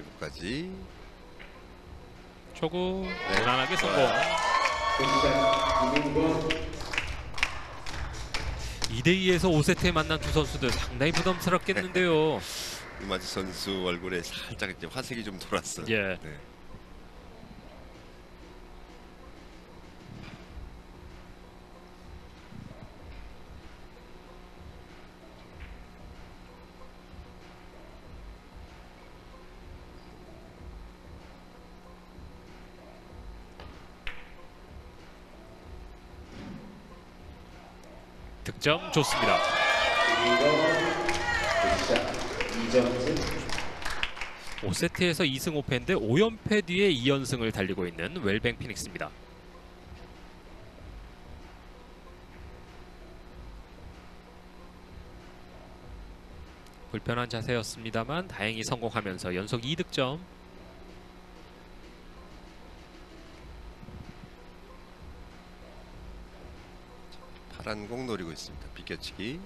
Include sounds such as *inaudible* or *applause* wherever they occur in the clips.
5까지 초구 네. 무난하게 성공. 2대2에서 5세트에 만난 두 선수들 상당히 부담스럽겠는데요. *laughs* 이마지 선수 얼굴에 살짝 이제 화색이 좀 돌았어요. 예. 네. 득점 좋습니다. 5세트에서 2승 5패인데 5연패 뒤에 2연승을 달리고 있는 웰뱅 피닉스입니다. 불편한 자세였습니다만 다행히 성공하면서 연속 2득점. 파란 공 노리고 있습니다. 비껴치기.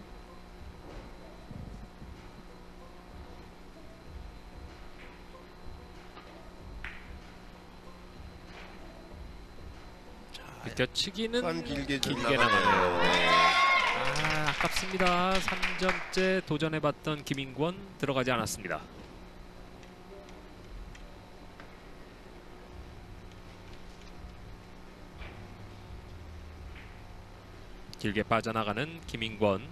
비껴치기는 길게 좀 길게. 나가네요. 네. 아, 아깝습니다. 3점째 도전해봤던 김인권 들어가지 않았습니다. 길게 빠져나가는 김인권.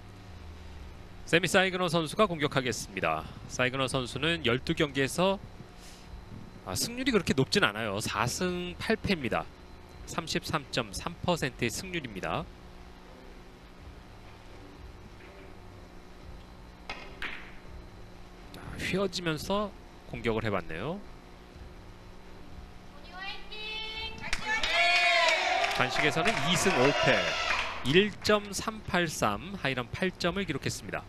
세미 사이그너 선수가 공격하겠습니다. 사이그너 선수는 12경기에서 아, 승률이 그렇게 높진 않아요. 4승 8패입니다. 33.3%의 승률입니다. 자, 휘어지면서 공격을 해봤네요. 단식에서는 2승 5패, 1.383 하이런 8점을 기록했습니다.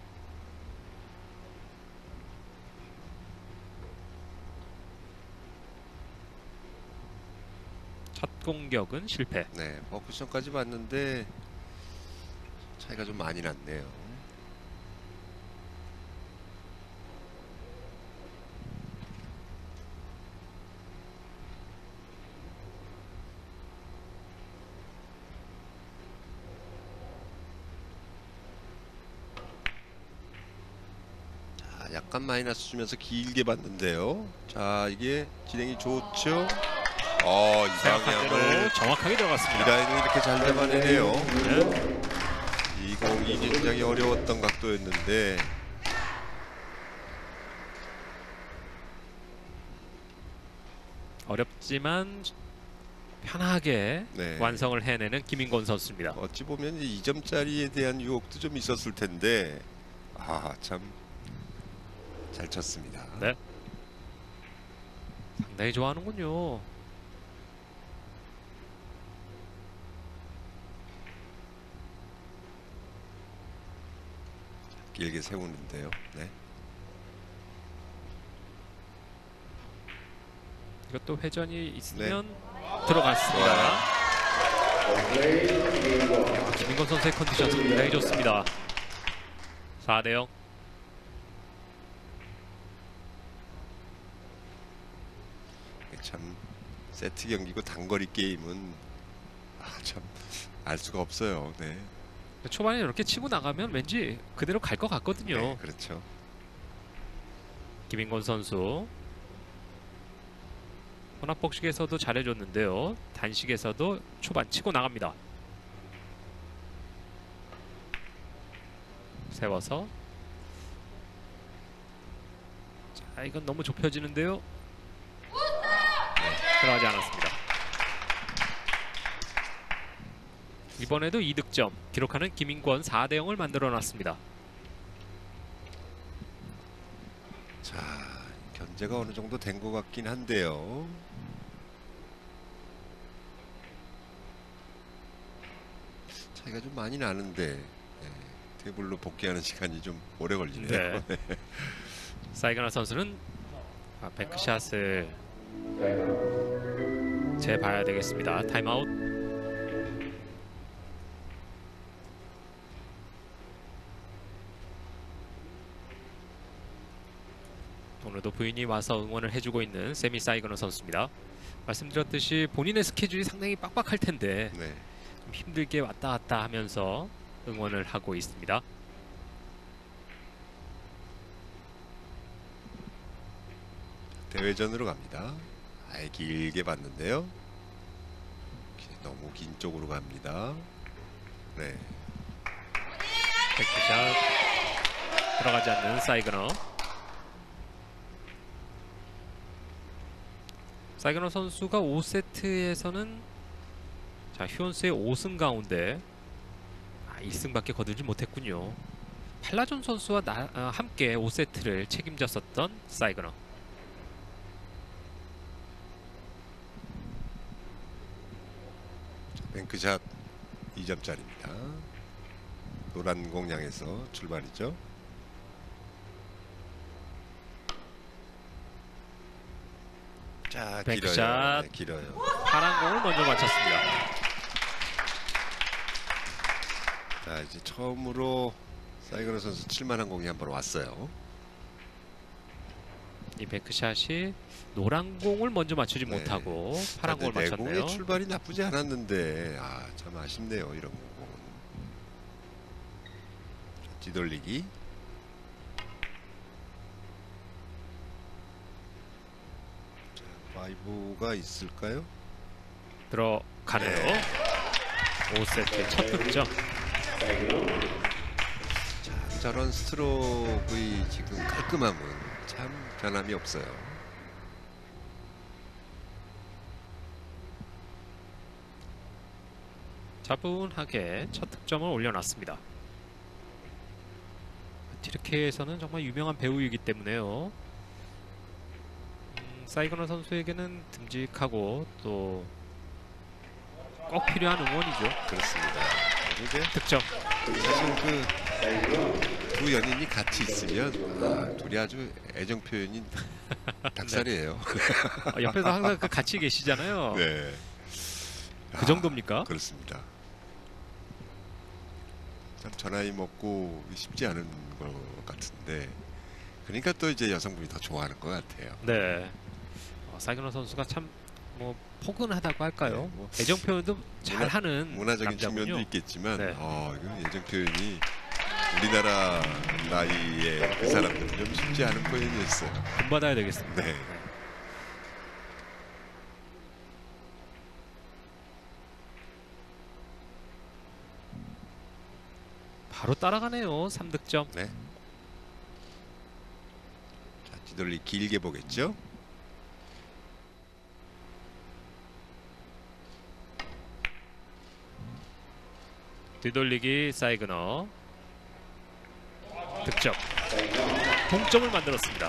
첫 공격은 실패. 네, 퍼쿠션까지 봤는데 차이가 좀 많이 났네요. 자, 약간 마이너스 주면서 길게 봤는데요. 자, 이게 진행이 좋죠. 어, 이 방향을 정확하게 이 들어갔습니다. 라인을 이렇게 잘 잡아내네요. 네. 이 공이 굉장히 어려웠던 각도였는데 어렵지만 편하게 네. 완성을 해내는 김인권 선수입니다. 어찌 보면 이 2점짜리에 대한 유혹도 좀 있었을 텐데 아 참 잘 쳤습니다. 네. 상당히 좋아하는군요. 길게 세우는데요. 네. 이것도 회전이 있으면 네. 들어갔습니다. 김인권 선수의 컨디션 상당히 좋습니다. 4대 0. 이게 참 세트 경기고 단거리 게임은 아 참 알 수가 없어요. 네. 초반에 이렇게 치고 나가면 왠지 그대로 갈 것 같거든요. 네, 그렇죠. 김인권 선수 혼합복식에서도 잘해줬는데요. 단식에서도 초반 치고 나갑니다. 세워서 자 이건 너무 좁혀지는데요. 네, 들어가지 않았습니다. 이번에도 2득점 기록하는 김인권 4대 0을 만들어놨습니다. 자 견제가 어느 정도 된 것 같긴 한데요. 차이가 좀 많이 나는데 네, 테이블로 복귀하는 시간이 좀 오래 걸리네요. 네. *laughs* 사이그너 선수는 아, 뱅크샷을 재봐야 되겠습니다. 타임아웃. 오늘도 부인이 와서 응원을 해주고 있는 세미 사이그너 선수입니다. 말씀드렸듯이 본인의 스케줄이 상당히 빡빡할 텐데 네. 좀 힘들게 왔다 갔다 하면서 응원을 하고 있습니다. 대회전으로 갑니다. 아예 길게 봤는데요. 기- 너무 긴 쪽으로 갑니다. 네. 백샷 들어가지 않는 사이그너. 사이그너 선수가 5세트에서는 자 휴원스의 5승 가운데 아, 1승밖에 거두지 못했군요. 팔라존 선수와 나- 아, 함께 5세트를 책임졌었던 사이그너. 뱅크샷 2점짜리입니다. 노란 공양에서 출발이죠. 자, 길어요. 네, 길어요. 파란 공을 먼저 맞췄습니다. 자, 이제 처음으로 사이거너 선수 칠만한 공이 한 번 왔어요. 이 베크샷이 노란 공을 먼저 맞추지 네. 못하고 파란 공을 근데 내 공의 맞췄네요. 출발이 나쁘지 않았는데 아, 참 아쉽네요. 이런 공은. 자, 뒤돌리기. 자, five가 있을까요? 들어가네요. 5세트 첫 득점. 자, 저런 스트로크의 지금 깔끔함은 참 변함이 없어요. 차분하게 첫 득점을 올려놨습니다. 튀르키예에서는 정말 유명한 배우이기 때문에요. 음, 사이거너 선수에게는 듬직하고 또 꼭 필요한 응원이죠. 그렇습니다. 이제 득점. 사실 그 두 연인이 같이 있으면 아, 둘이 아주 애정 표현이 *laughs* 닭살이에요. 어, 옆에서 항상 그 같이 계시잖아요. *laughs* 네. 그 정도입니까? 그렇습니다. 참 전화이 먹고 쉽지 않은 것 같은데 그러니까 또 이제 여성분이 더 좋아하는 것 같아요. 네. 어, 사이그너 선수가 참 뭐 포근하다고 할까요? 네, 뭐 애정 표현도 잘 문화- 하는 문화적인 남자군요. 측면도 있겠지만 네. 어, 애정 표현이 우리나라 나이의 그 사람들은 좀 쉽지 않은 표현이었어요. 돈 받아야 되겠습니다. 네. 바로 따라가네요. 3득점. 네. 자, 뒤돌리 길게 보겠죠? 뒤돌리기 사이그너. 득점. 동점을 만들었습니다.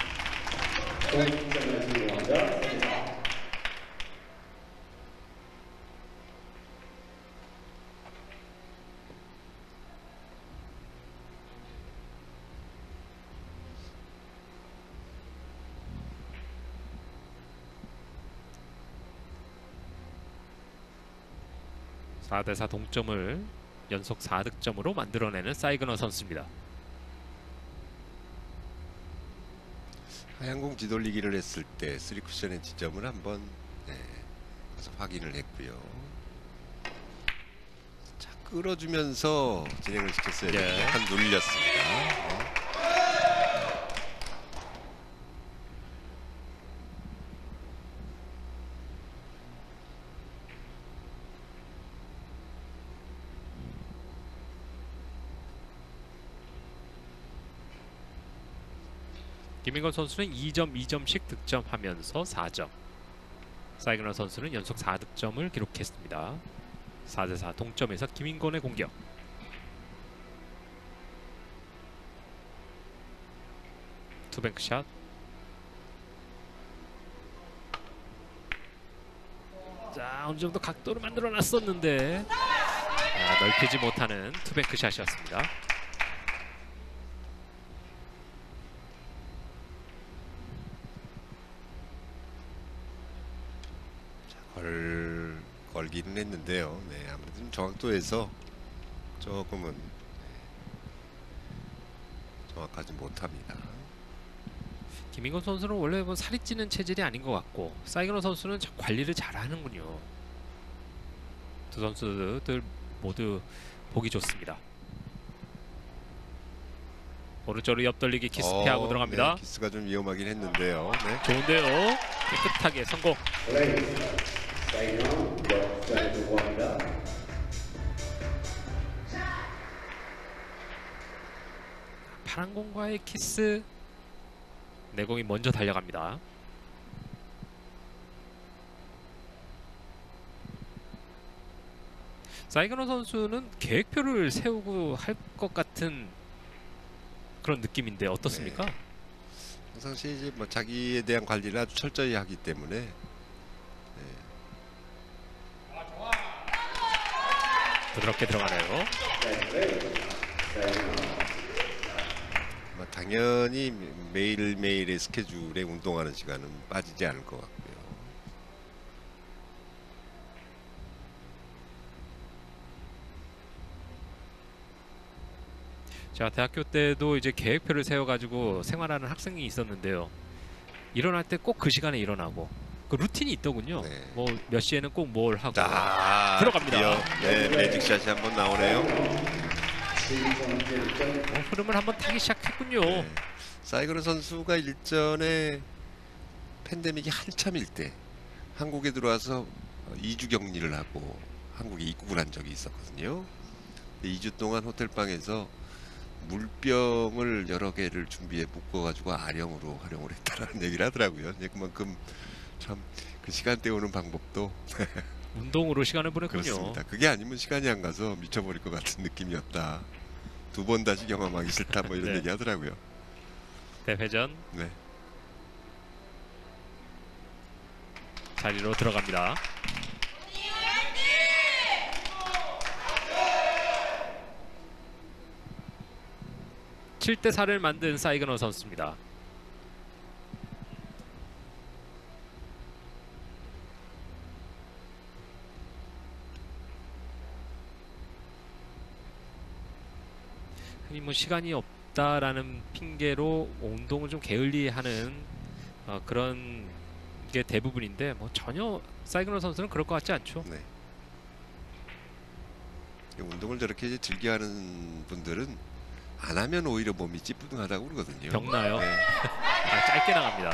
사대4 동점을 연속 4득점으로 만들어내는 사이그너 선수입니다. 하얀공 뒤돌리기를 했을 때 쓰리 쿠션의 지점을 한번 네, 가서 확인을 했고요. 자, 끌어주면서 진행을 시켰어야 네. 되는데 약간 눌렸습니다. 김인건 선수는 2점, 2점씩 득점하면서 4점. 사이그너 선수는 연속 4득점을 기록했습니다. 4대4 동점에서 김인건의 공격. 투뱅크샷. 자, 어느 정도 각도를 만들어 놨었는데 아, 넓히지 못하는 투뱅크샷이었습니다. 걸 걸기는 했는데요. 네, 아무래도 좀 정확도에서 조금은 네, 정확하지 못합니다. 김임권 선수는 원래 뭐 살이 찌는 체질이 아닌 것 같고 사이그너 선수는 참 관리를 잘하는군요. 두 선수들 모두 보기 좋습니다. 오른쪽으로 옆돌리기 키스 어, 피하고 들어갑니다. 네, 키스가 좀 위험하긴 했는데요. 네. 좋은데요. 깨끗하게 성공. 파란 공과의 키스. 내공이 먼저 달려갑니다. 사이그너 선수는 계획표를 세우고 할 것 같은 그런 느낌인데 어떻습니까? 평상시 이제 뭐 자기에 대한 관리를 아주 철저히 하기 때문에 부드럽게 들어가네요. 뭐 당연히 매일 매일의 스케줄에 운동하는 시간은 빠지지 않을 것 같고요. 제가 대학교 때도 이제 계획표를 세워가지고 생활하는 학생이 있었는데요. 일어날 때 꼭 그 시간에 일어나고 그 루틴이 있더군요. 네. 뭐몇 시에는 꼭 뭘 하고 자 들어갑니다. 드디어, 네 매직샷이 한번 나오네요. 어, 흐름을 한번 타기 시작했군요. 네. 사이그르 선수가 일전에 팬데믹이 한참일 때 한국에 들어와서 2주 격리를 하고 한국에 입국을 한 적이 있었거든요. 2주 동안 호텔방에서 물병을 여러 개를 준비해 묶어가지고 아령으로 활용을 했다라는 얘기를 하더라고요. 이제 그만큼 참 그 시간 때우는 방법도 운동으로 시간을 보냈군요. 그렇습니다. 그게 아니면 시간이 안 가서 미쳐버릴 것 같은 느낌이었다. 두 번 다시 경험하기 싫다 뭐 이런 *laughs* 네. 얘기 하더라고요. 대회전 네. 자리로 들어갑니다. 칠대 4를 만든 사이그너 선수입니다. 뭐 시간이 없다라는 핑계로 운동을 좀 게을리하는 어, 그런 게 대부분인데 뭐 전혀 사이그너 선수는 그럴 것 같지 않죠. 네. 이 운동을 저렇게 이제 즐겨 하는 분들은 안 하면 오히려 몸이 찌뿌둥하다고 그러거든요. 병나요? 네. *laughs* 아, 짧게 나갑니다.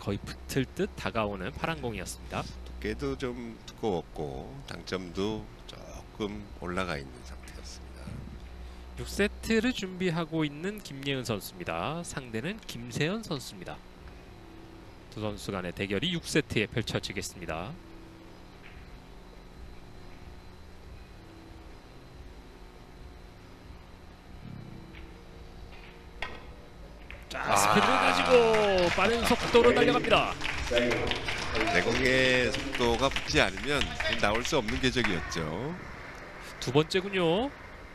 거의 붙을 듯 다가오는 파란 공이었습니다. 두께도 좀 두꺼웠고 당점도 조금 올라가 있는 상태였습니다. 6세트를 준비하고 있는 김예은 선수입니다. 상대는 김세현 선수입니다. 두 선수 간의 대결이 6세트에 펼쳐지겠습니다. 자, 아. 스피드를 가지고 빠른 속도로 달려갑니다. 내공의 속도가 붙지 않으면 나올 수 없는 궤적이었죠. 두 번째군요.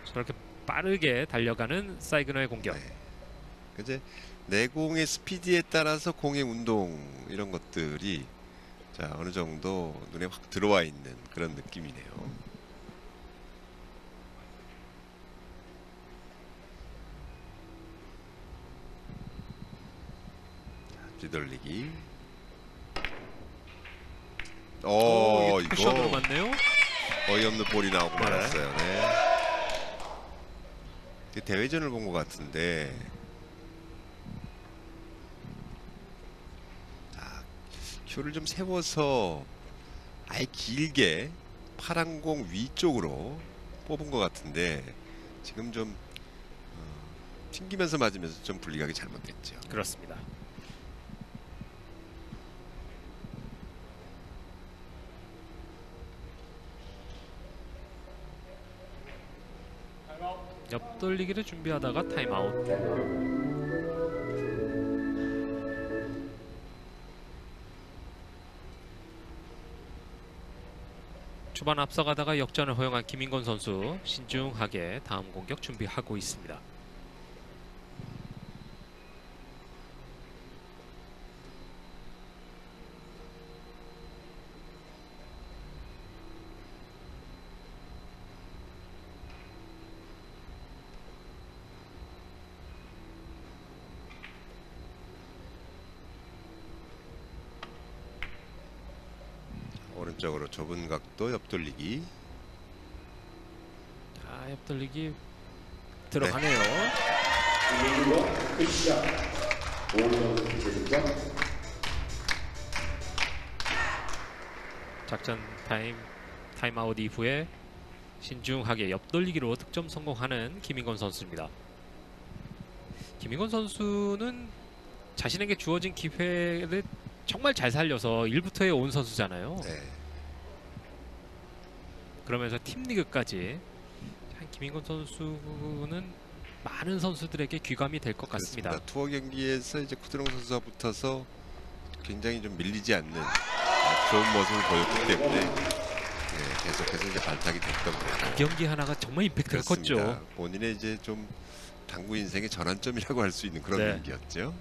저렇게 빠르게 달려가는 사이그너의 공격. 네. 이제 내공의 스피드에 따라서 공의 운동 이런 것들이 자 어느 정도 눈에 확 들어와 있는 그런 느낌이네요. 자, 뒤돌리기. 어 쿠션으로 이거 맞네요. 어이없는 볼이 나오고 네. 말았어요. 네. 이게 대회전을 본 것 같은데. 자, 큐를 좀 세워서 아예 길게 파란 공 위쪽으로 뽑은 것 같은데 지금 좀 어, 튕기면서 맞으면서 좀 분리하기 잘못됐죠. 그렇습니다. 옆 돌리기를 준비하다가 타임아웃. 초반 앞서가다가 역전을 허용한 김임권 선수 신중하게 다음 공격 준비하고 있습니다. 안쪽으로 좁은 각도 옆돌리기. 자, 옆돌리기 들어가네요. 작전 타임 타임아웃 이후에 신중하게 옆돌리기로 득점 성공하는 김임권 선수입니다. 김임권 선수는 자신에게 주어진 기회를 정말 잘 살려서 1부터에 온 선수잖아요. 네. 그러면서 팀 리그까지 참 김인건 선수는 많은 선수들에게 귀감이 될 것 같습니다. 그렇습니다. 투어 경기에서 이제 쿠드롱 선수와 붙어서 굉장히 좀 밀리지 않는 좋은 모습을 보였기 때문에 네, 계속해서 이제 발탁이 됐던. 경기 하나가 정말 임팩트가 그렇습니다. 컸죠. 본인의 이제 좀 당구 인생의 전환점이라고 할 수 있는 그런 네. 경기였죠.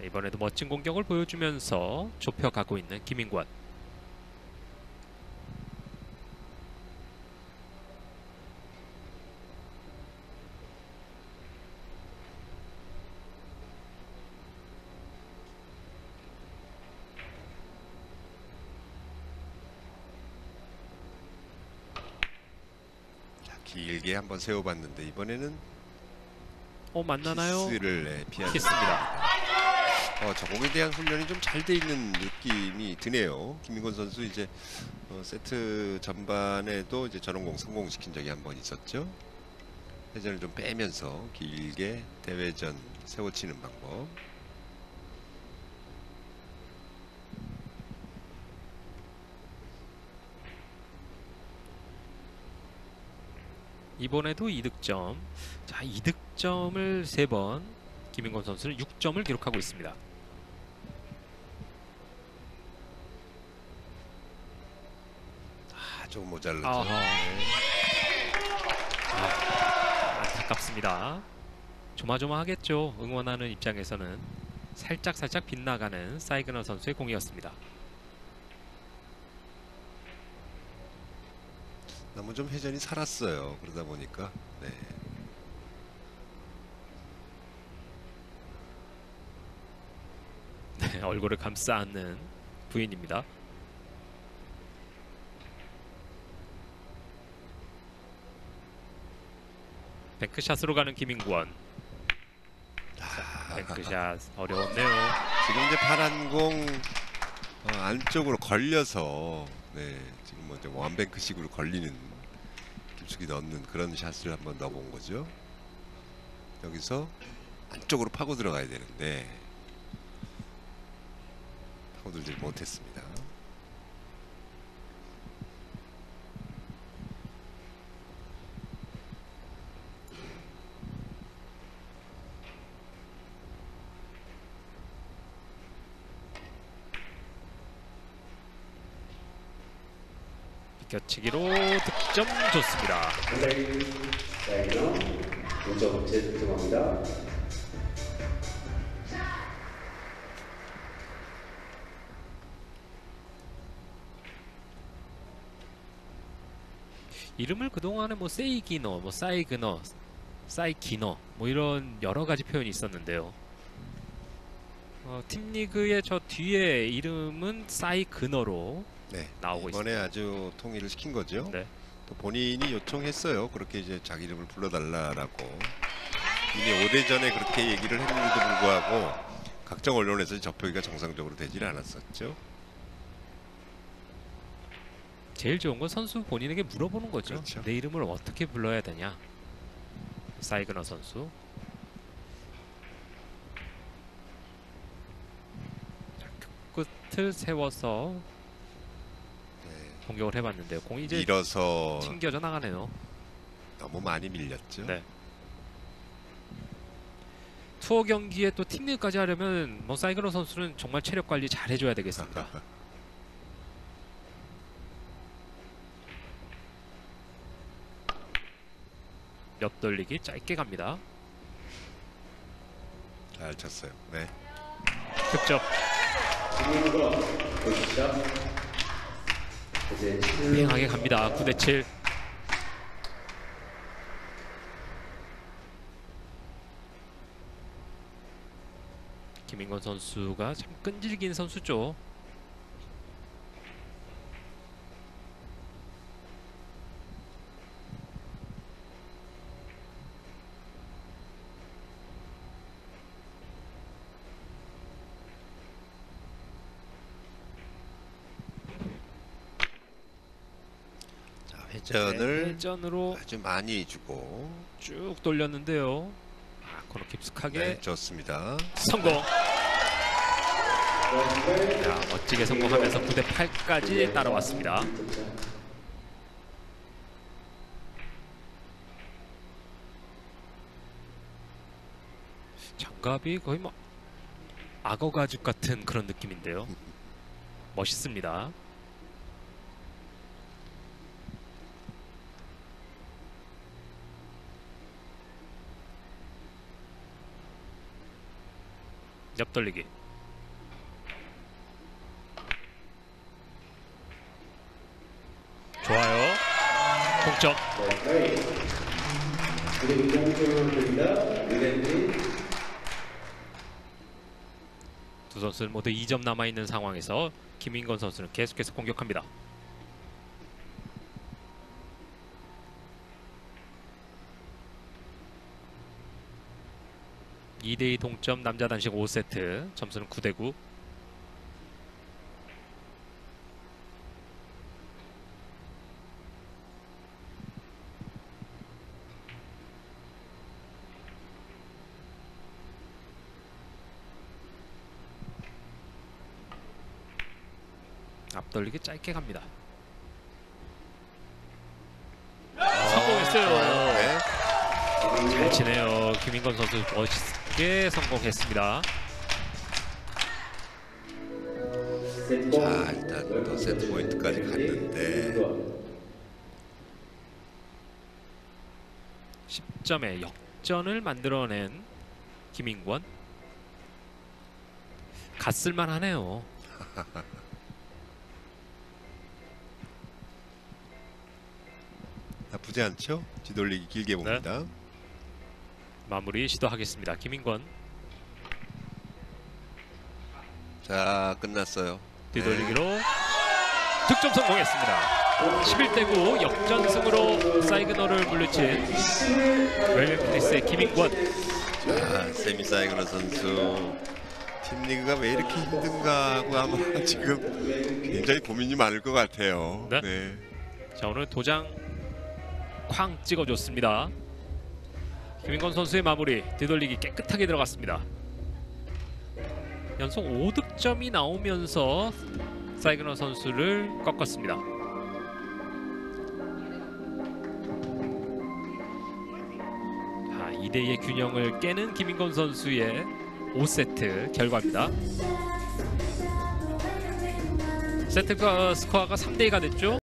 자, 이번에도 멋진 공격을 보여주면서 좁혀가고 있는 김인권. 자, 길게 한번 세워봤는데 이번에는 어 만나나요? 키스를 네, 키스입니다. 어, 저공에 대한 훈련이 좀 잘 돼 있는 느낌이 드네요. 김민건 선수 이제 어, 세트 전반에도 이제 저런 공 성공시킨 적이 한 번 있었죠. 회전을 좀 빼면서 길게 대회전 세워치는 방법. 이번에도 2득점. 자, 2득점을 세번 김인권 선수는 6점을 기록하고 있습니다. 아, 조금 모자르죠. 아하. 네. 아, 안타깝습니다. 조마조마하겠죠. 응원하는 입장에서는 살짝 살짝 빗나가는 사이그너 선수의 공이었습니다. 너무 좀 회전이 살았어요. 그러다 보니까 네. 네, 얼굴을 감싸 안는 부인입니다. 뱅크샷으로 가는 김인권. 아, 뱅크샷 어려웠네요. 지금 이제 파란 공 어, 안쪽으로 걸려서 네, 지금 뭐 이제 원뱅크식으로 걸리는 깊숙이 넣는 그런 샷을 한번 넣어본 거죠. 여기서 안쪽으로 파고 들어가야 되는데 파고들지 못했습니다. 비껴치기로 득점 좋습니다. 사이드로 5점 재득점합니다. 이름을 그동안에 뭐 세이기너, 뭐 사이그너, 사이기너 뭐 이런 여러 가지 표현이 있었는데요. 어, 팀 리그의 저 뒤에 이름은 사이그너로 네, 나오고 이번에 아주 통일을 시킨 거죠. 네. 또 본인이 요청했어요. 그렇게 이제 자기 이름을 불러달라라고. 이미 오래전에 그렇게 얘기를 했는데도 불구하고 각종 언론에서 접하기가 정상적으로 되질 않았었죠. 제일 좋은 건 선수 본인에게 물어보는 거죠. 그렇죠. 내 이름을 어떻게 불러야 되냐. 사이그너 선수. 자, 그 끝을 세워서 네, 공격을 해봤는데요. 공이 이제 밀어서 튕겨져 나가네요. 너무 많이 밀렸죠. 네. 투어 경기에 또 팀리그까지 하려면 뭐 사이그너 선수는 정말 체력 관리 잘 해줘야 되겠습니다. *laughs* 옆 돌리기 짧게 갑니다. 잘 쳤어요. 네. 득점. 김민과 포지션 이제 팽하게 갑니다. 9 대 7. 김인권 선수가 참 끈질긴 선수죠. 자, 회전을 회전으로 아주 많이 주고 쭉 돌렸는데요. 아, 코너 깊숙하게 네, 좋습니다. 성공. 자, 멋지게 성공하면서 9대 8까지 따라왔습니다. 장갑이 거의 뭐 악어 가죽 같은 그런 느낌인데요. 멋있습니다. 옆돌리기. 좋아요. 동점. 두 선수는 모두 2점 남아 있는 상황에서 김인건 선수는 계속해서 공격합니다. (2 대2) 동점 남자 단식 5세트 점수는 9대 9. 앞돌리기 짧게 갑니다. 성공했어요. 네. 잘 치네요. 김인건 선수 멋있게 성공했습니다. 자, 일단 또 세트 포인트까지 갔는데 10점의 역전을 만들어낸 김인권. 갔을만 하네요. 나쁘지 않죠? 뒤돌리기 길게 봅니다. 마무리 시도하겠습니다. 김인권 자, 끝났어요. 뒤돌리기로 득점 성공했습니다. 11대 9 역전승으로 사이그너를 물리친 웰빙 피니스의 김인권. 자, 세미 사이그너 선수 팀 리그가 왜 이렇게 힘든가 하고 아마 *laughs* 지금 굉장히 고민이 많을 것 같아요. 네. 네. 자 오늘 도장 쾅 찍어줬습니다. 김인권 선수의 마무리 뒤돌리기 깨끗하게 들어갔습니다. 연속 5득점이 나오면서 사이그너 선수를 꺾었습니다. 자, 2대2의 균형을 깨는 김인권 선수의 5세트 결과입니다. 세트 스코어가 3대2가 됐죠.